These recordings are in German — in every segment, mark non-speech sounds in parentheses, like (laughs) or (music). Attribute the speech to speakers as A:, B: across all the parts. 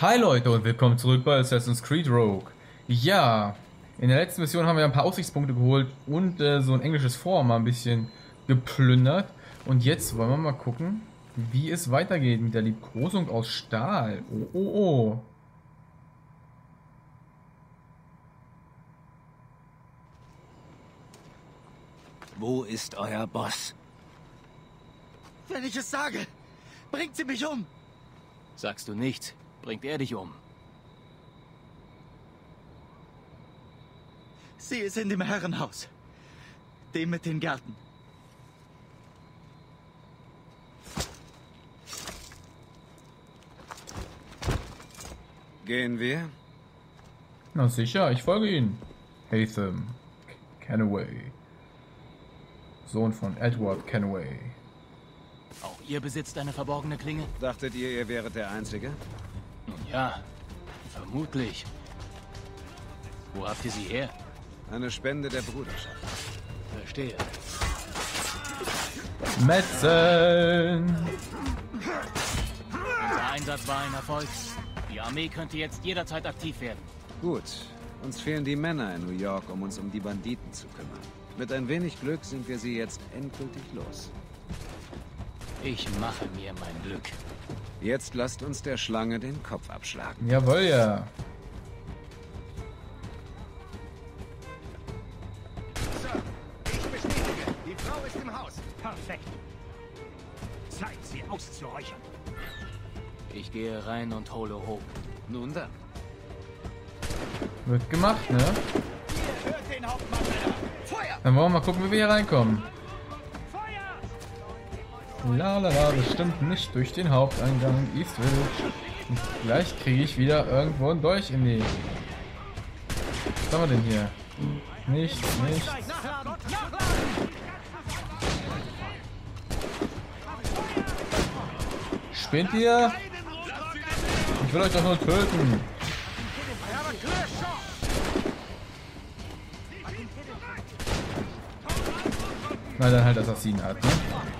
A: Hi Leute und willkommen zurück bei Assassin's Creed Rogue. Ja, in der letzten Mission haben wir ein paar Aussichtspunkte geholt und äh, so ein englisches Forum mal ein bisschen geplündert. Und jetzt wollen wir mal gucken, wie es weitergeht mit der Liebkosung aus Stahl. Oh, oh, oh.
B: Wo ist euer Boss?
C: Wenn ich es sage, bringt sie mich um.
B: Sagst du nichts, bringt er dich um.
C: Sie ist in dem Herrenhaus. Dem mit den Gärten.
D: Gehen wir?
A: Na sicher, ich folge Ihnen. Hatham Kenaway. Sohn von Edward Kenway.
B: Ihr besitzt eine verborgene Klinge?
D: Dachtet ihr, ihr wäret der Einzige?
B: Nun ja, vermutlich. Wo habt ihr sie her?
D: Eine Spende der Bruderschaft.
B: Verstehe.
A: Metzeln!
B: Unser Einsatz war ein Erfolg. Die Armee könnte jetzt jederzeit aktiv werden.
D: Gut. Uns fehlen die Männer in New York, um uns um die Banditen zu kümmern. Mit ein wenig Glück sind wir sie jetzt endgültig los.
B: Ich mache mir mein Glück.
D: Jetzt lasst uns der Schlange den Kopf abschlagen.
A: Jawohl, ja.
E: Sir, ich bestätige, die Frau ist im Haus.
F: Perfekt. Zeit, sie auszuräuchern.
B: Ich gehe rein und hole hoch.
D: Nun dann.
A: Wird gemacht, ne?
E: Ihr hört den Hauptmann, Männer. Feuer!
A: Dann wollen wir mal gucken, wie wir hier reinkommen. La la la, bestimmt nicht durch den Haupteingang Eastwill. Und gleich kriege ich wieder irgendwo ein Dolch in die... Was haben wir denn hier? Nichts, nichts. Spinnt ihr? Ich will euch doch nur töten. Na dann halt Assassinenart, ne?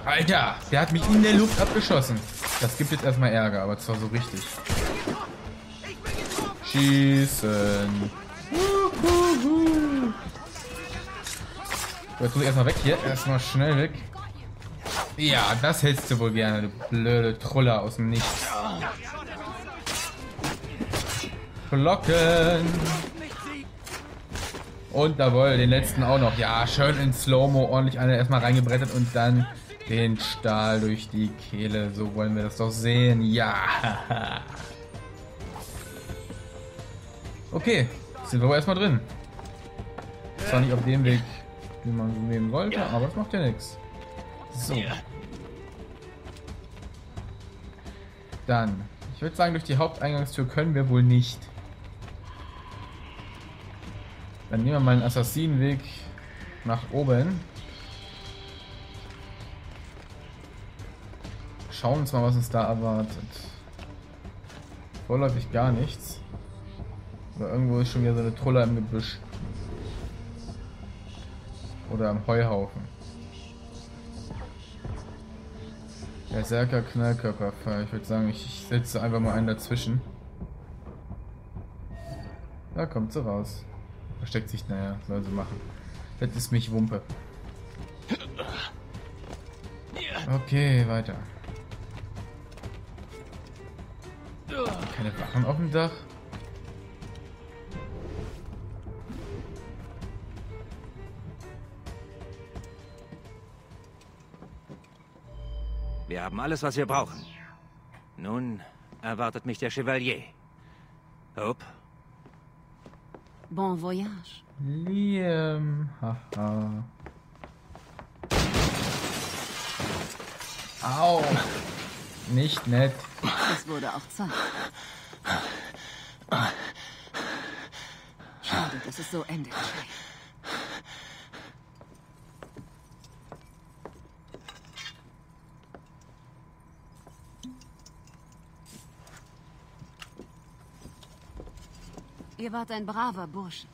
A: Alter, der hat mich in der Luft abgeschossen. Das gibt jetzt erstmal Ärger, aber zwar so richtig. Schießen. Jetzt muss ich erstmal weg hier. Erstmal schnell weg. Ja, das hältst du wohl gerne, du blöde Troller aus dem Nichts. Blocken. Und jawohl, den letzten auch noch. Ja, schön in Slow-Mo ordentlich eine erstmal reingebrettet und dann den Stahl durch die Kehle. So wollen wir das doch sehen. Ja. (laughs) Okay, sind wir aber erstmal drin. Zwar nicht auf dem Weg, den man so nehmen sollte, aber das macht ja nichts. So. Dann, ich würde sagen, durch die Haupteingangstür können wir wohl nicht. Dann nehmen wir mal einen Assassinenweg nach oben. Schauen uns mal, was uns da erwartet. Vorläufig gar nichts. Aber irgendwo ist schon wieder so eine Troller im Gebüsch. Oder am Heuhaufen. Berserker Knallkörper. Ich würde sagen, ich, ich setze einfach mal einen dazwischen. Da kommt sie raus. Versteckt sich, naja, soll sie machen. Das ist mich Wumpe. Okay, weiter. Keine Wachen auf dem Dach.
G: Wir haben alles, was wir brauchen. Nun erwartet mich der Chevalier. Hope,
H: Bon voyage.
A: Liam. Haha. Au. Nicht nett.
H: Es wurde auch Zeit. Schade, dass es so endet. Ihr wart ein braver Bursch.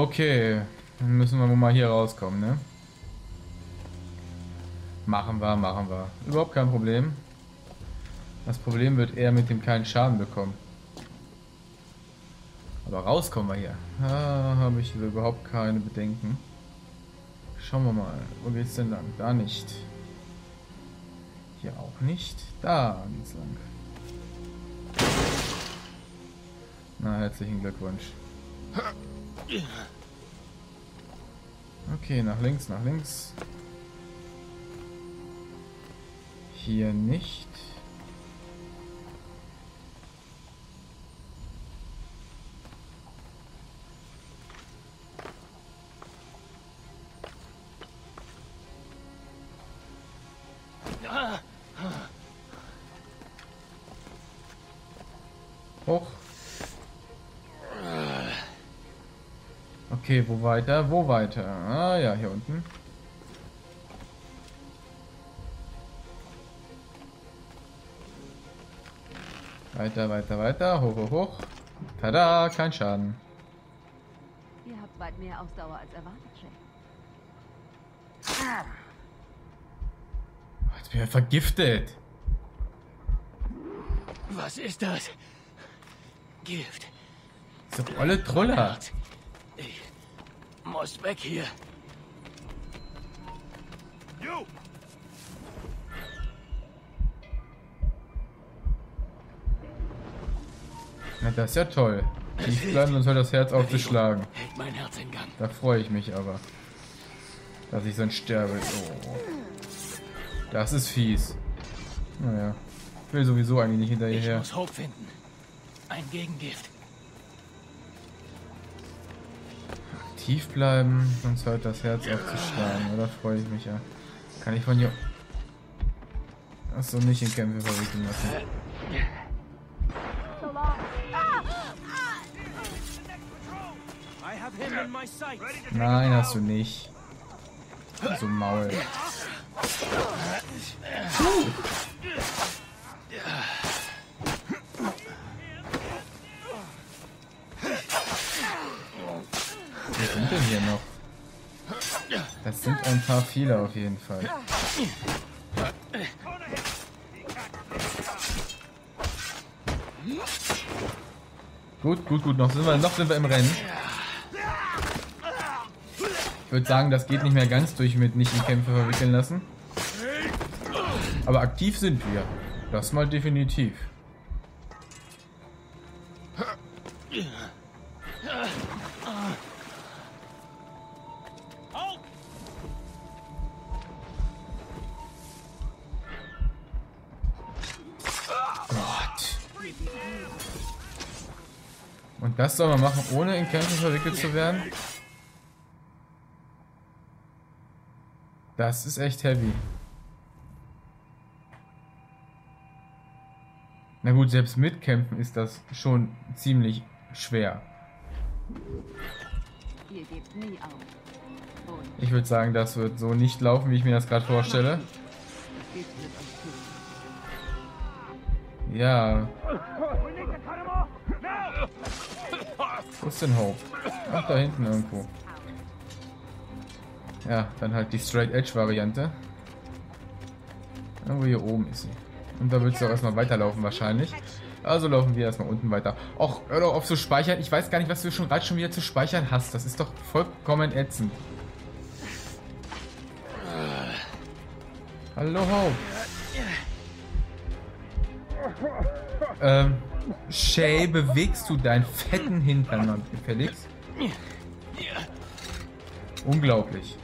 A: Okay, dann müssen wir mal hier rauskommen, ne? Machen wir, machen wir. Überhaupt kein Problem. Das Problem wird eher mit dem keinen Schaden bekommen. Aber rauskommen wir hier. Da habe ich überhaupt keine Bedenken. Schauen wir mal. Wo geht's denn lang? Da nicht. Hier auch nicht. Da geht's lang. Na, herzlichen Glückwunsch. Okay, nach links, nach links. Hier nicht. Okay, wo weiter? Wo weiter? Ah ja, hier unten. Weiter, weiter, weiter. Hoch, hoch, hoch. Tada, kein Schaden.
H: Ihr habt weit mehr Ausdauer als erwartet, Shay.
A: Jetzt bin ich vergiftet.
B: Was ist das? Gift.
A: So olle Troller.
B: Ich muss weg hier.
E: Jo!
A: Na, das ist ja toll. Tief bleiben, sonst hört das Herz auf zu schlagen.
B: Hält mein Herz in Gang.
A: Da freue ich mich aber. Dass ich sonst sterbe. Oh. Das ist fies. Naja. Ich will sowieso eigentlich nicht
B: Ich
A: hinterher.
B: muss Hope finden. Ein Gegengift.
A: Tief bleiben, sonst hört das Herz auf zu schlagen. Oder freue ich mich ja. Kann ich von hier. Achso, nicht in Kämpfe verwickeln lassen. Nein, hast du nicht. So Maul. Wer Das sind ein paar viele auf jeden Fall. Gut, gut, gut. Noch sind wir, noch sind wir im Rennen. Ich würde sagen, das geht nicht mehr ganz durch mit nicht in Kämpfe verwickeln lassen. Aber aktiv sind wir. Das mal definitiv. Und das soll man machen, ohne in Kämpfe verwickelt zu werden? Das ist echt heavy. Na gut, selbst mit Kämpfen ist das schon ziemlich schwer. Ich würde sagen, das wird so nicht laufen, wie ich mir das gerade vorstelle. Ja, wo ist denn Hope? Ach, da hinten irgendwo. Ja, dann halt die Straight Edge Variante. Irgendwo hier oben ist sie. Und da wird sie auch erstmal weiterlaufen wahrscheinlich. Also laufen wir erstmal unten weiter. Och, hör doch auf zu speichern. Ich weiß gar nicht, was du schon gerade schon wieder zu speichern hast. Das ist doch vollkommen ätzend. Hallo Hope. Ähm, Shay, bewegst du deinen fetten Hintern mal gefälligst? Unglaublich.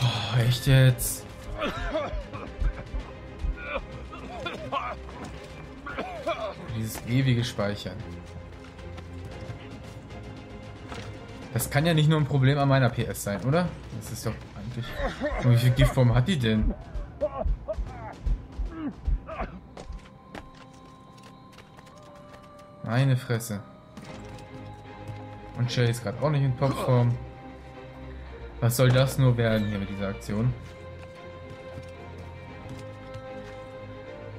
A: Oh, echt jetzt? Dieses ewige Speichern. Das kann ja nicht nur ein Problem an meiner PS sein, oder? Das ist doch eigentlich... Und wie viel Giftform hat die denn? Meine Fresse. Und Shay ist gerade auch nicht in Topform. Was soll das nur werden hier mit dieser Aktion?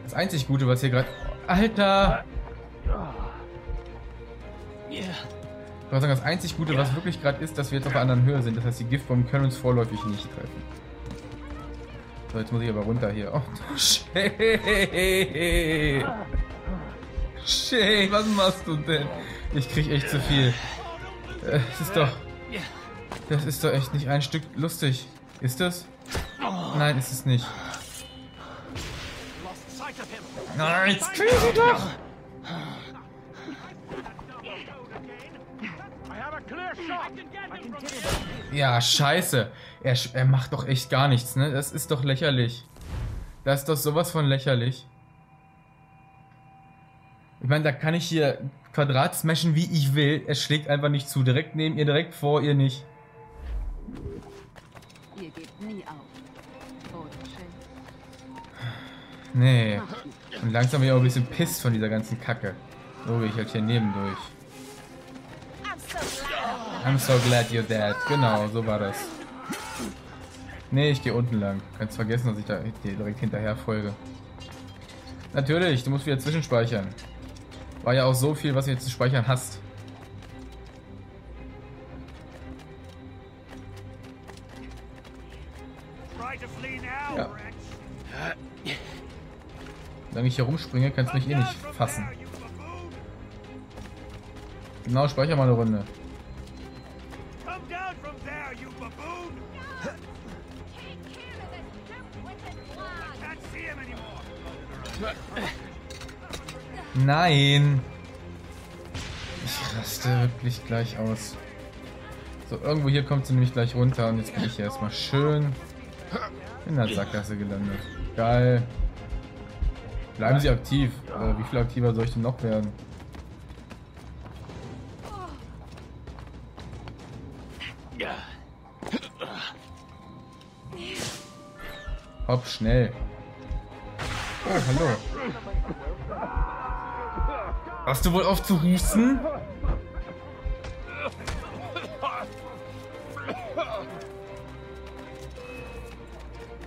A: Das einzig Gute, was hier gerade Alter! Würde sagen, das einzig Gute, was wirklich gerade ist, dass wir jetzt auf einer anderen Höhe sind. Das heißt, die Giftbomben können uns vorläufig nicht treffen. So, jetzt muss ich aber runter hier. Oh, Shay! (laughs) Shay, was machst du denn? Ich krieg echt zu viel. Äh, Das ist doch... Das ist doch echt nicht ein Stück lustig. Ist das? Nein, ist es nicht. Nein, jetzt krieg sie doch! Ja, scheiße. Er, er macht doch echt gar nichts, ne? Das ist doch lächerlich. Das ist doch sowas von lächerlich. Ich meine, da kann ich hier Quadrat smashen, wie ich will. Er schlägt einfach nicht zu. Direkt neben ihr, direkt vor ihr nicht.
H: Ihr gebt nie auf. Oder Shay?
A: Nee. Und langsam bin ich auch ein bisschen pisst von dieser ganzen Kacke. So gehe ich halt hier neben durch. I'm so glad you're dead. Genau, so war das. Nee, ich gehe unten lang. Kannst vergessen, dass ich da dir direkt hinterher folge. Natürlich, du musst wieder zwischenspeichern. War ja auch so viel, was du jetzt zu speichern hast. Ja. Solange ich hier rumspringe, kannst du mich eh nicht fassen. Genau, speicher mal eine Runde. Nein! Ich raste wirklich gleich aus. So, irgendwo hier kommt sie nämlich gleich runter und jetzt bin ich hier erstmal schön in der Sackgasse gelandet. Geil. Bleiben Sie aktiv. Äh, wie viel aktiver soll ich denn noch werden? Hopp, schnell. Oh, hallo. Hast du wohl auf zu husten?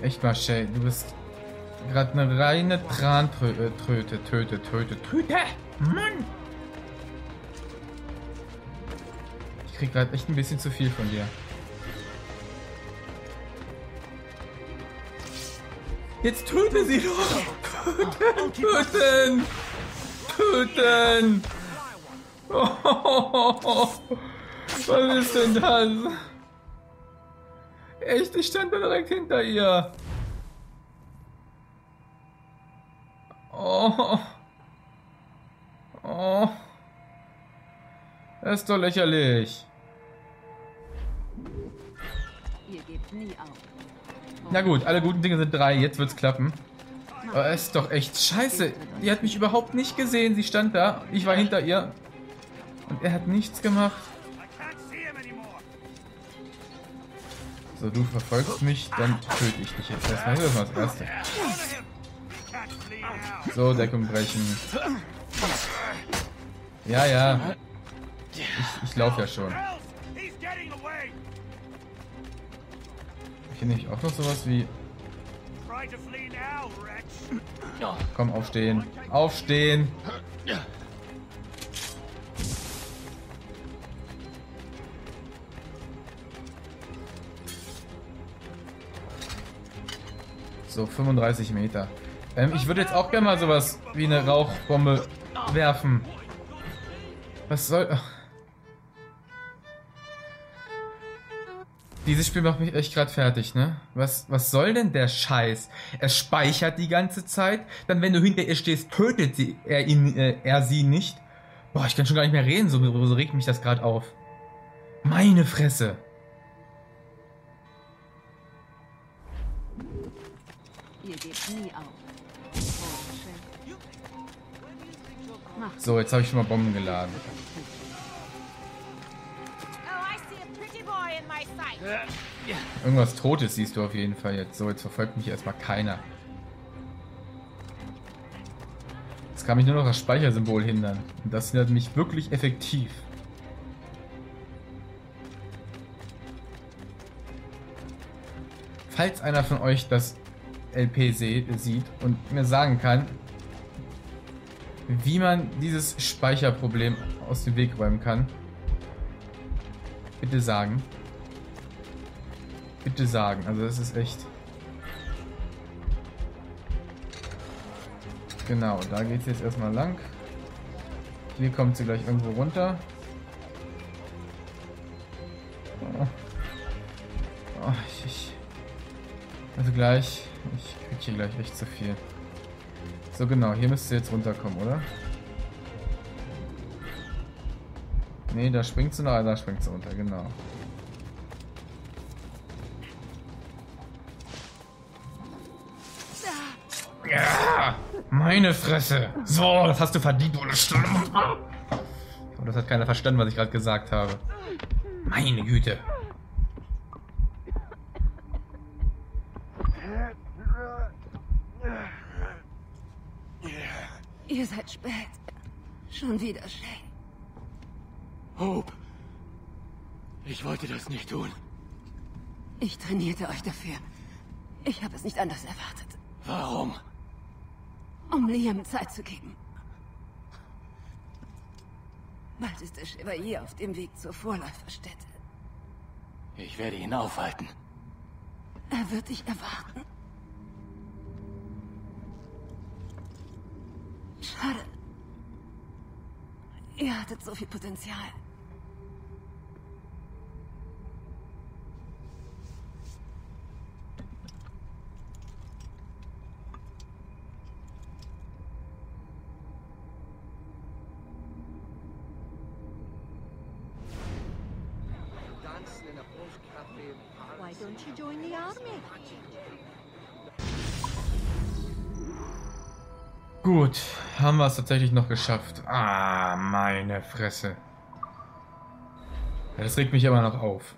A: Echt mal, Shay, du bist gerade eine reine Trantröte, Tröte, Töte, Töte, Töte. Mann! Ich krieg gerade echt ein bisschen zu viel von dir. Jetzt töte sie doch! Töten! Töten! Töten! (laughs) Oh, was ist denn das? Echt, ich stand da direkt hinter ihr. Oh. Oh. Das ist doch lächerlich. Na gut, alle guten Dinge sind drei, jetzt wird's klappen. Aber ist doch echt scheiße. Die hat mich überhaupt nicht gesehen. Sie stand da, ich war hinter ihr. Und er hat nichts gemacht. So, du verfolgst mich, dann töte ich dich jetzt erstmal. Ist mal das Erste. So, Deckung brechen. Ja, ja. Ich, ich laufe ja schon. Hier nehme ich auch noch sowas wie. Komm, aufstehen. Aufstehen! So, 35 Meter. Ähm, ich würde jetzt auch gerne mal sowas wie eine Rauchbombe werfen. Was soll... Ach. Dieses Spiel macht mich echt gerade fertig, ne? Was, was soll denn der Scheiß? Er speichert die ganze Zeit, dann wenn du hinter ihr stehst, tötet sie, er, ihn, äh, er sie nicht. Boah, ich kann schon gar nicht mehr reden, so, so regt mich das gerade auf. Meine Fresse.
H: Ihr gebt nie auf. Oder Shay? Macht
A: So, jetzt habe ich schon mal Bomben geladen. Irgendwas Totes siehst du auf jeden Fall jetzt. So, jetzt verfolgt mich erstmal keiner. Jetzt kann mich nur noch das Speichersymbol hindern. Und das hindert mich wirklich effektiv. Falls einer von euch das LP sieht und mir sagen kann, wie man dieses Speicherproblem aus dem Weg räumen kann. Bitte sagen. Bitte sagen. Also das ist echt... Genau, da geht es jetzt erstmal lang. Hier kommt sie gleich irgendwo runter. Oh. Oh, ich, ich. Also gleich. Ich krieg hier gleich echt zu viel. So genau, hier müsste jetzt runterkommen, oder? Nee, da springt sie noch, ah, da springt sie runter, genau. Meine Fresse. So, das hast du verdient, du Aber das hat keiner verstanden, was ich gerade gesagt habe. Meine Güte.
H: Ihr seid spät. Schon wieder Shay.
B: Hope. Ich wollte das nicht tun.
H: Ich trainierte euch dafür. Ich habe es nicht anders erwartet.
B: Warum?
H: Um Liam Zeit zu geben. Bald ist der Chevalier auf dem Weg zur Vorläuferstätte.
B: Ich werde ihn aufhalten.
H: Er wird dich erwarten. Schade. Ihr hattet so viel Potenzial.
I: Why don't you join the army?
A: Gut, haben wir es tatsächlich noch geschafft. Ah, meine Fresse. Ja, das regt mich aber noch auf.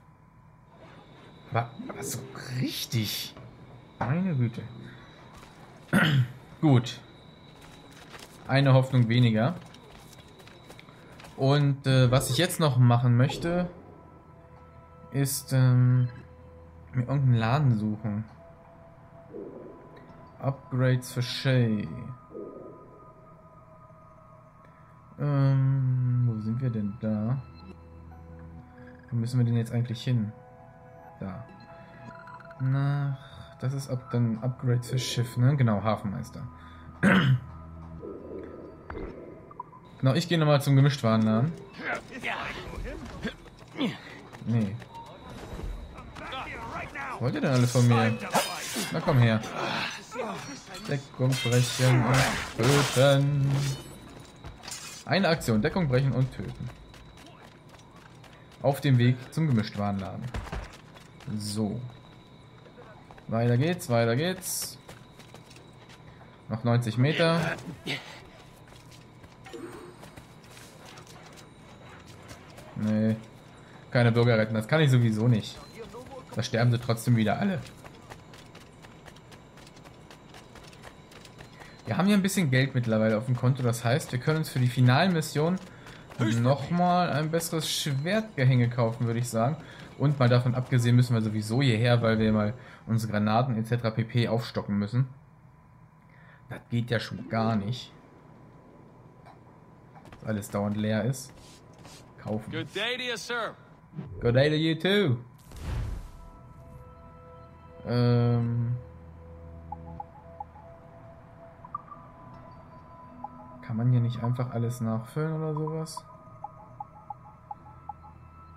A: Aber, aber so richtig. Meine Güte. (clears throat) Gut. Eine Hoffnung weniger. Und äh, was ich jetzt noch machen möchte, ist ähm, mir irgendeinen Laden suchen. Upgrades für Shay. Ähm, wo sind wir denn da? Wo müssen wir denn jetzt eigentlich hin? Da. Nach. Das ist ab, dann Upgrades für Schiff, ne? Genau, Hafenmeister. genau, ich gehe nochmal zum Gemischtwarenladen. Nee. Wollt ihr denn alle von mir? Na komm her. Deckung brechen und töten. Eine Aktion, Deckung brechen und töten. Auf dem Weg zum Gemischtwarenladen. So. Weiter geht's, weiter geht's. Noch 90 Meter. Nee. Keine Bürger retten, das kann ich sowieso nicht. Da sterben sie trotzdem wieder alle. Wir haben hier ein bisschen Geld mittlerweile auf dem Konto. Das heißt, wir können uns für die finalen Missionen nochmal ein besseres Schwertgehänge kaufen, würde ich sagen. Und mal davon abgesehen müssen wir sowieso hierher, weil wir mal unsere Granaten etc. pp. aufstocken müssen. Das geht ja schon gar nicht. Dass alles dauernd leer ist. Kaufen.
F: Good day to you, sir.
A: Good day to you too. Ähm... Kann man hier nicht einfach alles nachfüllen oder sowas?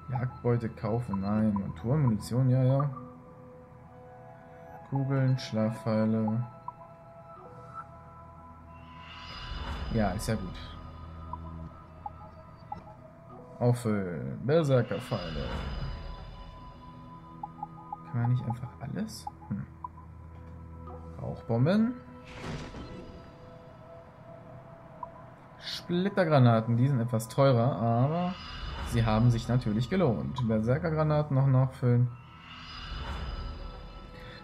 A: Jagdbeute kaufen, nein. Monturen, Munition, ja, ja. Kugeln, Schlafpfeile. Ja, ist ja gut. Auffüllen. Berserkerpfeile. Kann man nicht einfach alles? Hm. Rauchbomben. Splittergranaten, die sind etwas teurer, aber sie haben sich natürlich gelohnt. Berserkergranaten noch nachfüllen.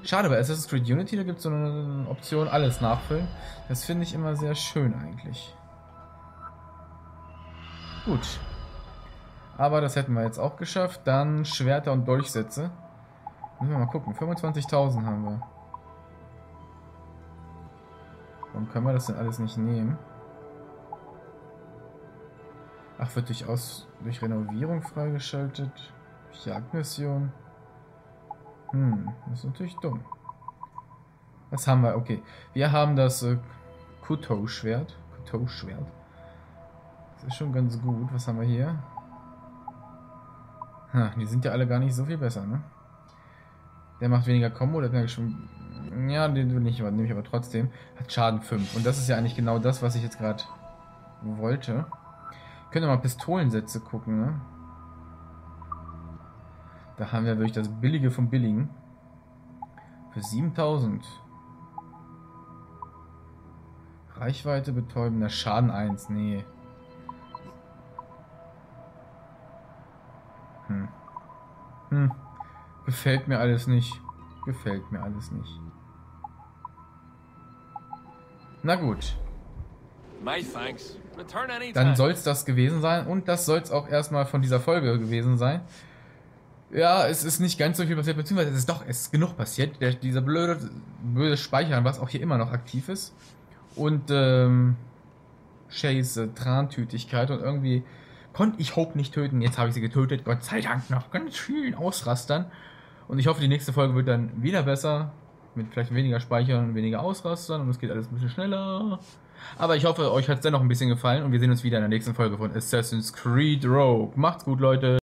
A: Schade, bei Assassin's Creed Unity, da gibt es so eine Option, alles nachfüllen. Das finde ich immer sehr schön eigentlich. Gut. Aber das hätten wir jetzt auch geschafft. Dann Schwerter und Dolchsätze. Müssen wir mal gucken. 25.000 haben wir. Warum können wir das denn alles nicht nehmen? Ach, wird durch, Aus durch Renovierung freigeschaltet. Jagdmission. Hm, das ist natürlich dumm. Was haben wir? Okay. Wir haben das äh, Kuto-Schwert. Kuto-Schwert. Das ist schon ganz gut. Was haben wir hier? Ha, die sind ja alle gar nicht so viel besser, ne? Der macht weniger Combo, der hat weniger schon. Ja, den will ich aber, nehme ich aber trotzdem. Hat Schaden 5. Und das ist ja eigentlich genau das, was ich jetzt gerade wollte. Können wir mal Pistolensätze gucken, ne? Da haben wir wirklich das Billige vom Billigen. Für 7000. Reichweite betäubender Schaden 1. Nee. Hm. Hm. Gefällt mir alles nicht. Gefällt mir alles nicht. Na gut. Dann soll es das gewesen sein und das soll es auch erstmal von dieser Folge gewesen sein. Ja, es ist nicht ganz so viel passiert, beziehungsweise es ist doch, es ist genug passiert. Der, dieser blöde, blöde Speichern, was auch hier immer noch aktiv ist. Und ähm, Shays äh, Trantütigkeit und irgendwie konnte ich Hope nicht töten. Jetzt habe ich sie getötet, Gott sei Dank, nach ganz vielen Ausrastern. Und ich hoffe, die nächste Folge wird dann wieder besser. Mit vielleicht weniger Speichern weniger Ausrastern und es geht alles ein bisschen schneller. Aber ich hoffe, euch hat es dennoch ein bisschen gefallen und wir sehen uns wieder in der nächsten Folge von Assassin's Creed Rogue. Macht's gut, Leute.